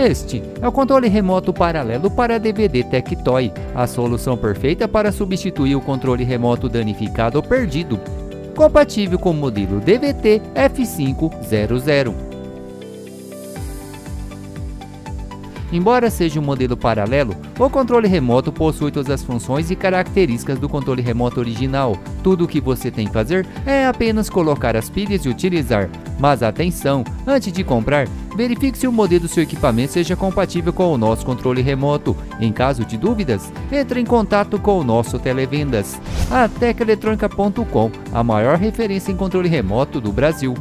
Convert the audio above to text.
Este é o controle remoto paralelo para DVD Tectoy, a solução perfeita para substituir o controle remoto danificado ou perdido. Compatível com o modelo DVT F500. Embora seja um modelo paralelo, o controle remoto possui todas as funções e características do controle remoto original. Tudo o que você tem que fazer é apenas colocar as pilhas e utilizar. Mas atenção, antes de comprar, verifique se o modelo do seu equipamento seja compatível com o nosso controle remoto. Em caso de dúvidas, entre em contato com o nosso televendas. A Teceletrônica.com, a maior referência em controle remoto do Brasil.